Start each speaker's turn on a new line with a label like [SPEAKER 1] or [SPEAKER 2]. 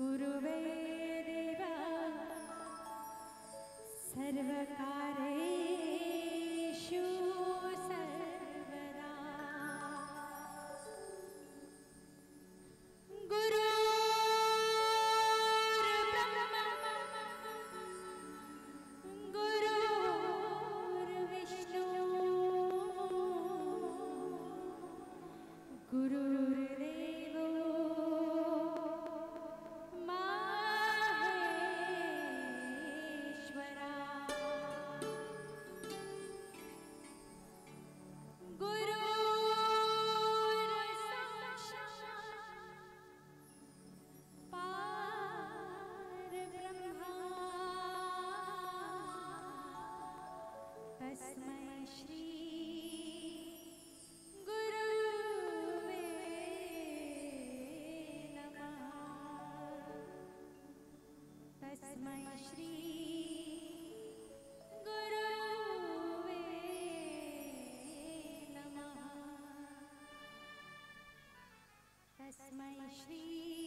[SPEAKER 1] गुरुवा सर्वकारे तस्मै श्री गुरुवे नमः। तस्मै श्री गुरुवे नमः। तस्मै श्री